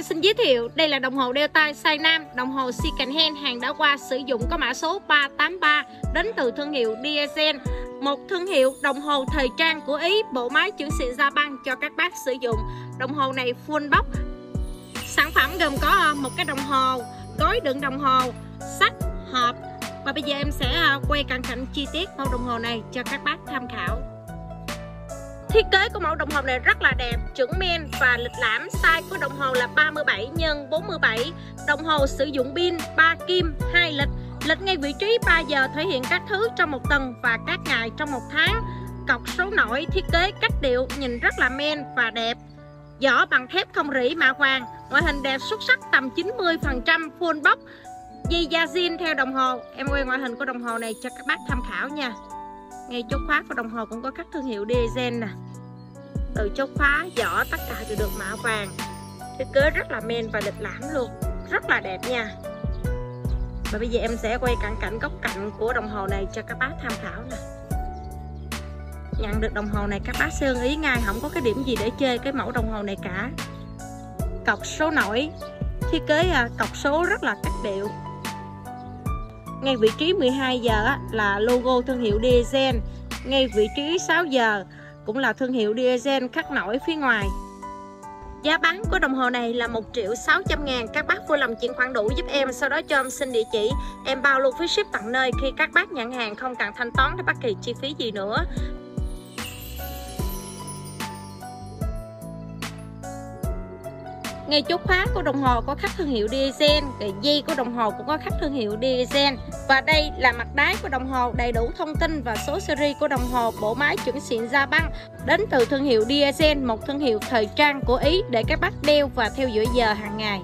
Lan xin giới thiệu, đây là đồng hồ đeo tay size nam, đồng hồ second hand hàng đã qua sử dụng có mã số 383 đến từ thương hiệu Diesel, một thương hiệu đồng hồ thời trang của Ý, bộ máy chữ xịn da băng cho các bác sử dụng. Đồng hồ này full box. Sản phẩm gồm có ờ, một cái đồng hồ, gói đựng đồng hồ, sách, hộp và bây giờ em sẽ ờ, quay cận cảnh chi tiết mẫu đồng hồ này cho các bác tham khảo. Thiết kế của mẫu đồng hồ này rất là đẹp, chuẩn men và lịch lãm. Size của đồng hồ là 37 x 47. Đồng hồ sử dụng pin 3 kim 2 lịch. Lịch ngay vị trí 3 giờ thể hiện các thứ trong một tuần và các ngày trong một tháng. Cọc số nổi thiết kế cách điệu nhìn rất là men và đẹp. Vỏ bằng thép không rỉ mạ vàng, ngoại hình đẹp xuất sắc tầm 90% full box. Dây da zin theo đồng hồ. Em quay ngoại hình của đồng hồ này cho các bác tham khảo nha ngay chốt khóa của đồng hồ cũng có các thương hiệu diesel nè. Từ chốt khóa vỏ tất cả đều được mạ vàng. Thiết kế rất là men và lịch lãm luôn. Rất là đẹp nha. Và bây giờ em sẽ quay cận cảnh góc cạnh của đồng hồ này cho các bác tham khảo nè. Nhận được đồng hồ này, các bác sơn ý ngay. Không có cái điểm gì để chơi cái mẫu đồng hồ này cả. Cọc số nổi. Thiết kế à, cọc số rất là cách điệu ngay vị trí 12 giờ là logo thương hiệu Diesel. Ngay vị trí 6 giờ cũng là thương hiệu Diesel khắc nổi phía ngoài. Giá bán của đồng hồ này là 1 triệu 600 ngàn. Các bác vui lòng chuyển khoản đủ giúp em, Sau đó cho em xin địa chỉ. Em bao luôn phí ship tận nơi Khi các bác nhận hàng, không cần thanh toán để bất kỳ chi phí gì nữa. Ngay chốt khóa của đồng hồ có khắc thương hiệu diesel, cái dây của đồng hồ cũng có khắc thương hiệu diesel. Và đây là mặt đáy của đồng hồ đầy đủ thông tin và số series của đồng hồ bộ máy chuẩn xịn da băng đến từ thương hiệu diesel, một thương hiệu thời trang của Ý để các bác đeo và theo dõi giờ hàng ngày.